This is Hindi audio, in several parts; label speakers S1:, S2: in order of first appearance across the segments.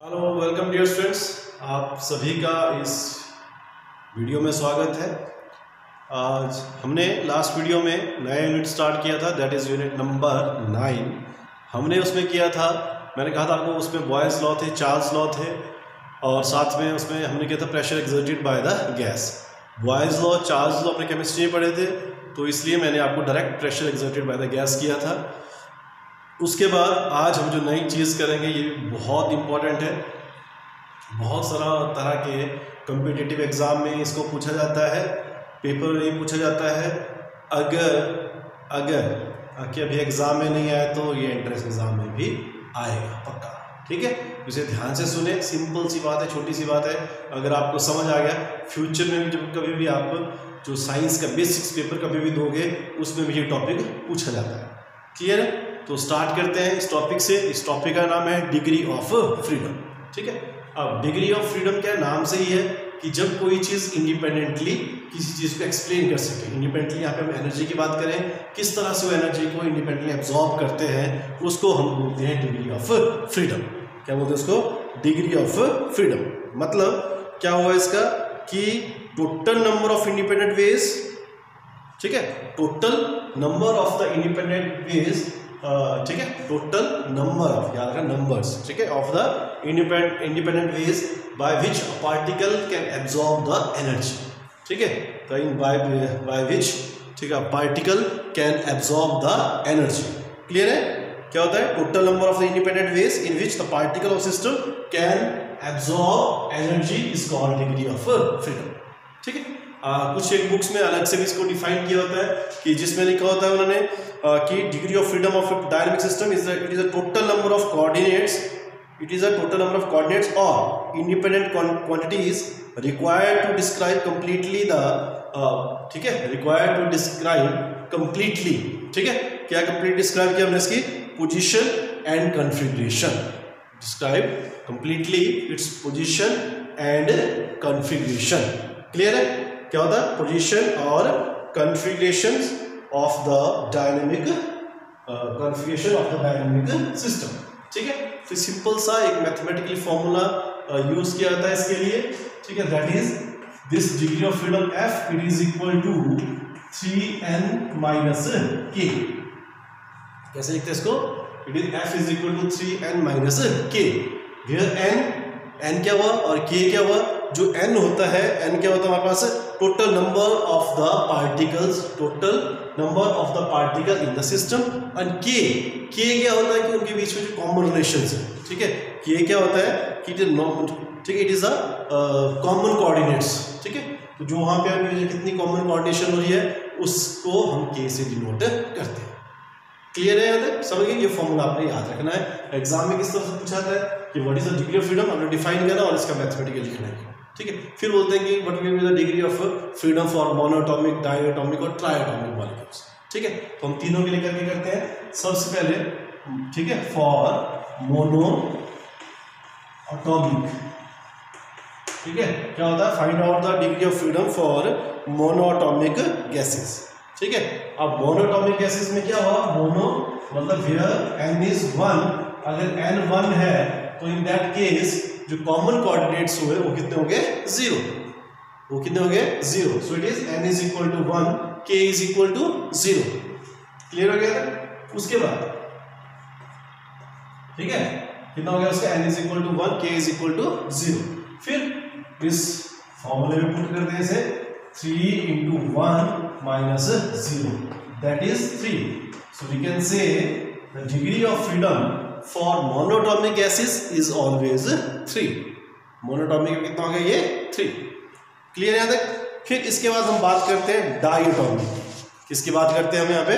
S1: Hello, welcome dear students. आप सभी का इस वीडियो में स्वागत है। आज हमने लास्ट वीडियो में नया यूनिट स्टार्ट किया था that is unit number nine हमने उसमें किया था, मैंने कहा था आपको उसमें बॉयज़ लॉ थे चार्ल्स लॉ थे, और साथ में उसमें हमने किया था pressure exerted by the gas Boyle's law Charles law अपने केमिस्ट्री में पढ़े थे तो इसलिए मैंने आपको direct pressure exerted by the gas किया था। उसके बाद आज हम जो नई चीज़ करेंगे, ये बहुत इंपॉर्टेंट है। बहुत सारा तरह के कम्पिटिटिव एग्ज़ाम में इसको पूछा जाता है पेपर में पूछा जाता है। अगर अगर कि अभी एग्ज़ाम में नहीं आया तो ये एंट्रेंस एग्ज़ाम में भी आएगा पक्का, ठीक है? इसे ध्यान से सुने सिंपल सी बात है, छोटी सी बात है। अगर आपको समझ आ गया फ्यूचर में भी जब कभी भी आप जो साइंस का बेसिक्स पेपर कभी भी दोगे, उसमें भी ये टॉपिक पूछा जाता है। क्लियर है? तो स्टार्ट करते हैं इस टॉपिक से। इस टॉपिक का नाम है डिग्री ऑफ़ फ्रीडम ठीक है? अब डिग्री ऑफ़ फ्रीडम क्या नाम से ही है कि जब कोई चीज़ इंडिपेंडेंटली किसी चीज़ को एक्सप्लेन कर सके। इंडिपेंडेंटली यहाँ पे हम एनर्जी की बात करें, किस तरह से वो एनर्जी को इंडिपेंडेंटली एब्जॉर्ब करते हैं, उसको हम बोलते हैं डिग्री ऑफ़ फ्रीडम क्या बोलते हैं उसको? डिग्री ऑफ़ फ्रीडम मतलब क्या हुआ इसका? कि total number of independent ways ठीक है? Total number of the independent ways ठीक है? टोटल नंबर ऑफ़ याद रखना नंबर्स ठीक है? Of the independent independent ways by which particle can absorb the energy ठीक है? तो इन बाय बाय विच ठीक है particle can absorb the energy clear है? क्या होता है? Total number of the independent ways in which the particle of system can absorb energy is called degree of freedom ठीक है? आ, कुछ एक बुक्स में अलग से भी इसको डिफाइन किया होता है कि जिसमें लिखा होता है उन्होंने कि degree of freedom of dynamic system is it is a total number of coordinates it is a total number of coordinates और independent quantities required to describe completely the ठीक है रिक्वायर्ड टू डिस्क्राइब कंप्लीटली ठीक है? क्या कंप्लीट डिस्क्राइब किया हमने इसकी? Position and configuration describe completely its position and configuration clear है? क्या होता है? पोजिशन और configuration of the dynamic configuration of the dynamic system ठीक है? तो सिंपल सा एक मैथमेटिकली फॉर्मूला यूज़ किया जाता है इसके लिए। ठीक है? That is this degree of freedom F it is equal to three N minus K कैसे लिखते हैं इसको? It is F is equal to three N minus K here N N क्या हुआ और के क्या हुआ? जो एन होता है एन क्या होता है हमारे पास? Total number of the particles total number of the particle in the system and K K क्या होता है कि उनके बीच में जो कॉमन रिलेशन है, ठीक है? के क्या होता है कि ठीक है it is a common coordinates ठीक है? तो जो वहाँ पे कितनी कॉमन कोऑर्डिनेशन हो रही है, उसको हम के से डिनोट करते हैं। क्लियर है, याद है? समझ गए? ये फॉर्मूला आपने याद रखना है। एग्ज़ाम में किस तरह से पूछा जाता है? कि what is the degree of freedom हमने डिफाइन करना और इसका मैथमेटिकल लिखना है। ठीक है? फिर बोलते हैं कि what will be the degree of freedom for monatomic diatomic और ट्राइटोमिक मॉलिक्यूल्स ठीक है? तो हम तीनों के लिए करके करते हैं। सबसे पहले, ठीक है? फॉर मोनो अटोमिक ठीक है? क्या होता है? Find out the degree of freedom for monoatomic gases ठीक है? अब मोनोटॉमिक गैसेस में क्या हुआ? मोनो मतलब हियर एन इज़ वन अगर एन वन है तो इन दैट केस जो कॉमन कोऑर्डिनेट्स हुए, वो कितने हो गए ज़ीरो वो कितने हो गए zero so it is N is equal to one K is equal to zero clear हो गया था? उसके बाद। ठीक है? कितना हो गया उसका? N is equal to one K is equal to zero फिर इस फॉर्मूले में पुट कर इसे। Three into one minus zero that is three so we can say degree of freedom for monoatomic gases is always three monoatomic में कितना हो गया ये? थ्री क्लियर याद है? फिर इसके बाद हम बात करते हैं डाई अटोमिक किसकी बात करते हैं हम यहाँ पे?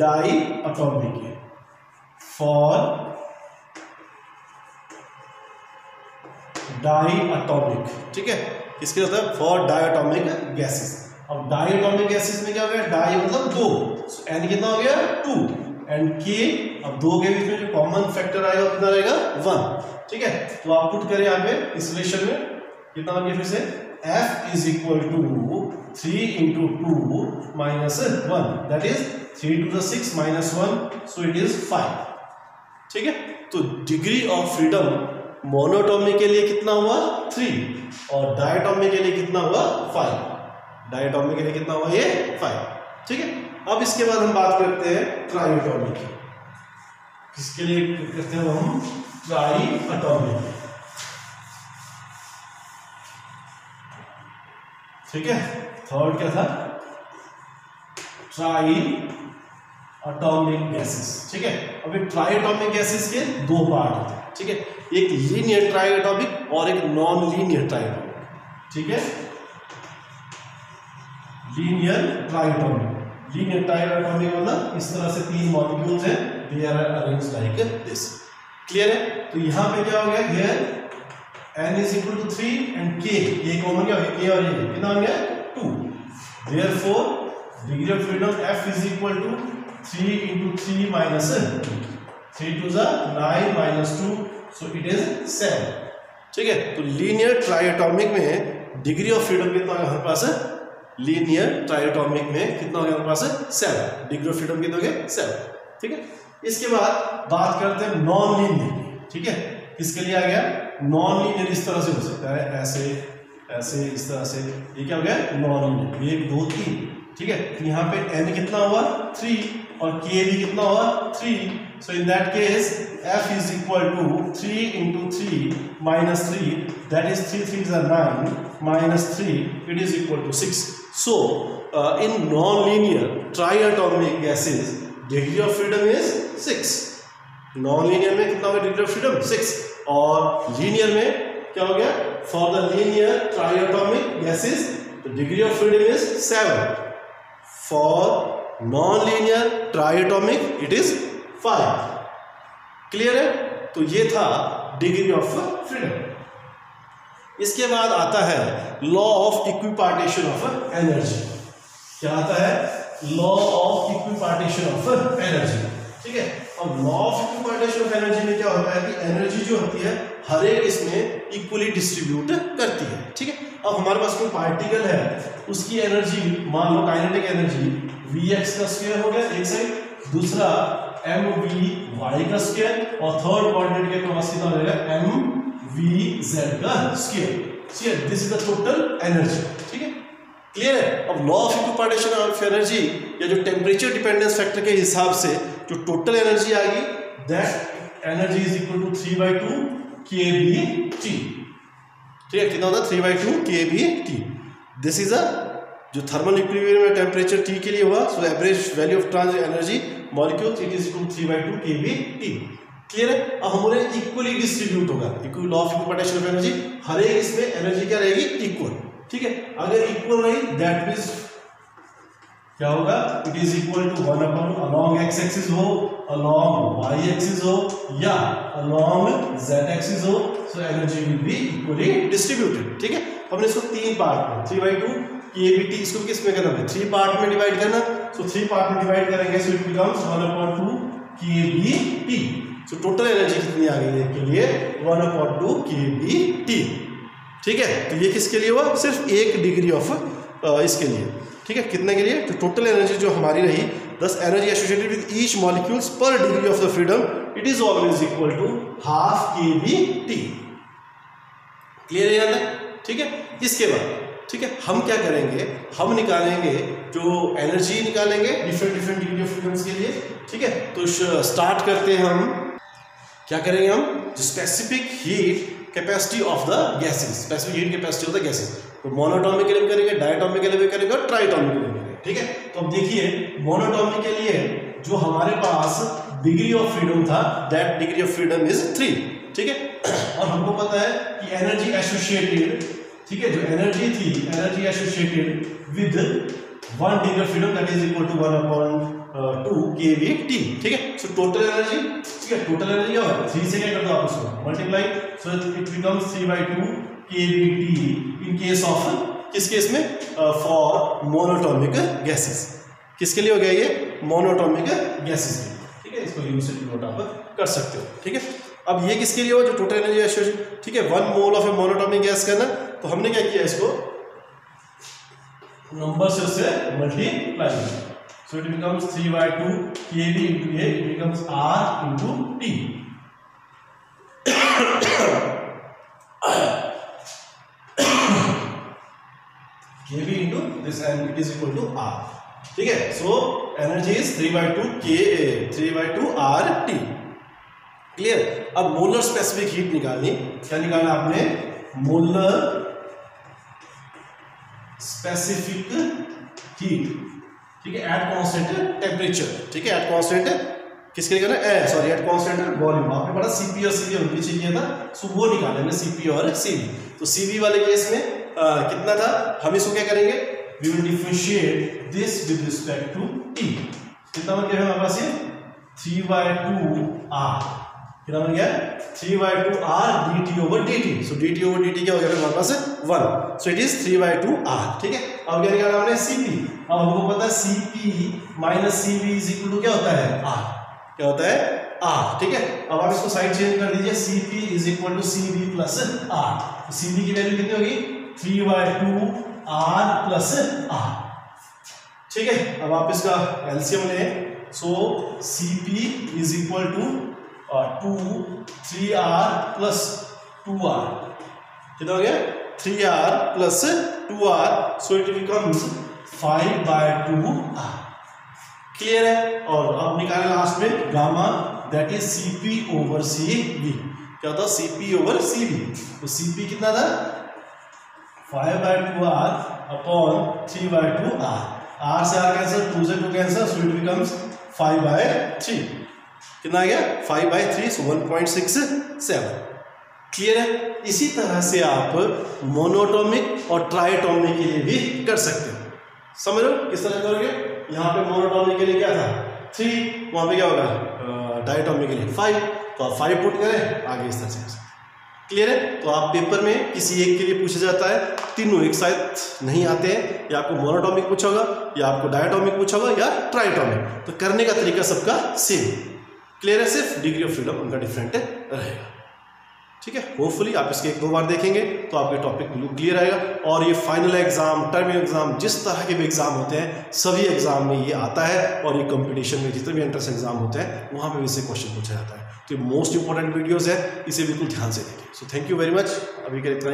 S1: डाई अटोमिक की. फॉर डाई अटोमिक ठीक है? किसके होता है फॉर डाई अटोमिक गैसेस अब डाई अटोमिक गैसेस में क्या हो गया? डाई मतलब दो. एन कितना हो गया? टू एंड के अब दो के बीच में जो कॉमन फैक्टर आएगा कितना रहेगा? वन ठीक है? तो आप पुट करें यहाँ पे इस रिलेशन में। कितना गया फिर से? F is equal to three into two minus one that is three two the six minus one so it is five ठीक है? तो डिग्री ऑफ़ फ्रीडम मोनोटॉमी के लिए कितना हुआ? थ्री और डायटॉमी के लिए कितना हुआ? फाइव डायटॉमी के लिए कितना हुआ ये? फाइव ठीक है? अब इसके बाद हम बात करते हैं ट्राइटॉमिक की। किसके लिए करते हैं हम? ट्राई अटोमिक ठीक है? थर्ड क्या था? ट्राई अटोमिक गैसेस ठीक है? अभी ट्राई अटोमिक गैसेस के दो पार्ट होते हैं। ठीक है? एक लीनियर ट्राई अटोमिक और एक नॉन लीनियर ट्राई ठीक है? लीनियर ट्राई लीनियर ट्राई मतलब इस तरह से तीन मॉलिक्यूल्स हैं they are arranged like this clear है? तो यहाँ पे क्या हो गया? Here n is equal to 3 and k. ये कॉमन क्या हो गया? K और ये कितना हो गया? 2 therefore, degree of freedom f is equal to 3 into 3 minus 2 3 to the 9 minus 2 so, it is 7 ठीक है? तो लीनियर ट्राइएटॉमिक में डिग्री ऑफ़ फ्रीडम कितना हमारे पास लीनियर ट्राइएटॉमिक में कितना हो गया हमारे पास? सेवन डिग्री ऑफ़ फ्रीडम कितना हो गया सेवन ठीक है? इसके बाद बात करते हैं नॉन लीनियर ठीक है? किसके लिए आ गया? नॉन लीनियर इस तरह से हो सकता है। ऐसे ऐसे, इस तरह से। ये क्या हो गया? नॉन लीनियर एक दो तीन। ठीक है? यहाँ पे एन कितना हुआ? थ्री और के भी कितना हुआ? Three so in that case F is equal to three into three minus three that is three three is nine minus three it is equal to six so in non linear triatomic gases degree of freedom is six non linear में कितना होगा डिग्री ऑफ़ फ्रीडम सिक्स और लीनियर में क्या हो गया? For the linear triatomic gases degree of freedom is seven for non linear triatomic it is five clear है? तो ये था डिग्री ऑफ़ फ्रीडम इसके बाद आता है law of equipartition of energy क्या आता है? Law of equipartition of energy ठीक है? अब law of equipartition of energy में क्या होता है कि एनर्जी जो होती है, हर एक इसमें इक्वली डिस्ट्रीब्यूट करती है। ठीक है? अब हमारे पास कोई पार्टिकल है, उसकी एनर्जी मान लो काइनेटिक एनर्जी वी एक्स का स्क्वायर हो गया एक साइड दूसरा एम वी वाई का स्क्वायर और थर्ड कोऑर्डिनेट के पास कितना हो जाएगा? एम जेड का square this is the total energy ठीक है? क्लियर है? अब law of equipartition of energy या जो टेम्परेचर डिपेंडेंस फैक्टर के हिसाब से जो टोटल एनर्जी आएगी that energy is equal to three by two K B T ठीक है? कितना होता है? Three by two K B T this is a जो थर्मल इक्विलिब्रियम में टेम्परेचर टी के लिए हुआ so average value of trans energy molecule it is equal three by two K B T clear है? अब हमारे इक्वली डिस्ट्रीब्यूट होगा। Equal of equipartition of energy हर एक इसमें एनर्जी क्या रहेगी? इक्वल ठीक है? अगर इक्वल रही दैट मीन्स क्या होगा? It is equal to one upon along X axis हो अलॉन्ग वाई एक्सिस हो, या अलॉन्ग जेड एक्सिस हो so energy will be equally distributed ठीक है? हमने इसको तीन पार्ट में three by two K B T इसको किसमें करना है थ्री पार्ट में डिवाइड करना। सो थ्री पार्ट में डिवाइड करेंगे so it becomes one upon two K B T so total energy कितनी आ गई है के लिए? One upon two K B T ठीक है? तो ये किसके लिए हुआ? सिर्फ़ एक डिग्री ऑफ़ इसके लिए। ठीक है? कितने के लिए? तो टोटल एनर्जी जो हमारी रही this energy associated with each molecules per degree of the freedom it is always equal to half K B T clear है याद ठीक है? इसके बाद, ठीक है? हम क्या करेंगे? हम निकालेंगे जो एनर्जी निकालेंगे different different degree of freedoms के लिए। ठीक है? तो स्टार्ट करते हैं हम। क्या करेंगे हम? Specific heat capacity of the gases specific heat capacity of the gases तो मोनोटॉमिक के लिए करेंगे डायटॉमिक के लिए भी करेंगे और ट्राइटॉमिक के लिए करेंगे, ठीक है? तो अब देखिए मोनोटॉमिक के लिए जो हमारे पास डिग्री ऑफ़ फ्रीडम था that degree of freedom is three ठीक है? और हमको पता है कि एनर्जी एसोसिएटेड ठीक है, जो एनर्जी थी energy associated with one degree of freedom that is equal to one upon two K V T, ठीक है? सो टोटल एनर्जी ठीक है? टोटल एनर्जी होगा थ्री से क्या कर दो आप उसको? Multiply so it becomes three by two K V T in case of किस केस में? फॉर मोनोटॉमिक गैसेस किसके लिए हो गया ये? मोनोटॉमिक गैसेस के ठीक है? इसको यूज़ से नोट आप कर सकते हो, ठीक है? अब ये किसके लिए हो? जो टोटल एनर्जी एसोसिएशन ठीक है? One mole of a monatomic gas करना। तो हमने क्या किया इसको? नंबर से उससे multiply So it becomes 3 by 2 kV into A, it becomes R into T. Kb into this and it is equal to R. ठीक है? So energy is three by two K three by two R T clear अब मोलर स्पेसिफिक हीट निकालनी। क्या निकालना आपने? मोलर स्पेसिफिक हीट ठीक है एट कांस्टेंट टेम्परेचर ठीक है एट कांस्टेंट किसके लिए करना है? सॉरी एट कांस्टेंट वॉल्यूम आपने पढ़ा सीपी और सीवी हम पीछे किया था सो वो निकाले हमने सीपी और सीवी तो सीवी वाले केस में आ, कितना था? हम इसको क्या करेंगे? We will differentiate this with respect to T कितना बन गया हमारे पास ये? थ्री बाय टू आर कितना बन गया? Three by two R D T over D T so D T over D T क्या हो गया हमारे पास? One so it is three by two R ठीक है? अब क्या निकाला हमने? सी पी अब हमको पता है C P minus C B is equal to क्या होता है? आर क्या होता है? आर ठीक है? अब आप इसको साइड चेंज कर दीजिए C P is equal to C B plus R C B की वैल्यू कितनी होगी? Three by two R plus R ठीक है? अब आप इसका एलसीएम लें. So C P is equal to two three R plus two R कितना हो गया? Three R plus two R so it becomes five by two R clear है? और अब निकाले लास्ट में gamma that is CP over C B क्या होता सीपी ओवर सी बी तो सीपी कितना था? Five by two R upon three by two R R से आर कैंसर टू से two cancel so it becomes five by three कितना आ गया? Five by three one point six seven clear है? इसी तरह से आप मोनोटोमिक और ट्राइटोमिक के लिए भी कर सकते हो। समझ लो किस तरह करोगे? यहाँ पे मोनोटोमिक के लिए क्या था? थ्री, वहाँ पे क्या होगा? डायटोमिक के लिए। फाइव। तो आप फाइव पुट करें, आगे इस तरह से क्लियर है? तो आप पेपर में किसी एक के लिए पूछा जाता है, तीनों एक साथ नहीं आते हैं। या आपको मोनोटोमिक पूछा होगा, या आपको डायटोमिक पूछा होगा, या ट्राइटोमिक। तो करने का तरीका सबका सेम क्लियर है सिर्फ़? डिग्री ऑफ़ फ्रीडम उनका डिफरेंट रहेगा। ठीक है? होपफुली आप इसके एक दो बार देखेंगे तो आपके टॉपिक बिल्कुल क्लियर आएगा। और ये फाइनल एग्ज़ाम टर्म एग्ज़ाम जिस तरह के भी एग्ज़ाम होते हैं, सभी एग्ज़ाम में ये आता है और ये कंपटीशन में जितने भी एंट्रेंस एग्ज़ाम होते हैं, वहाँ पे भी इसे क्वेश्चन पूछा जाता है। तो ये मोस्ट इंपॉर्टेंट वीडियोज़ है, इसे बिल्कुल ध्यान से देखें। So thank you very much अभी के इतना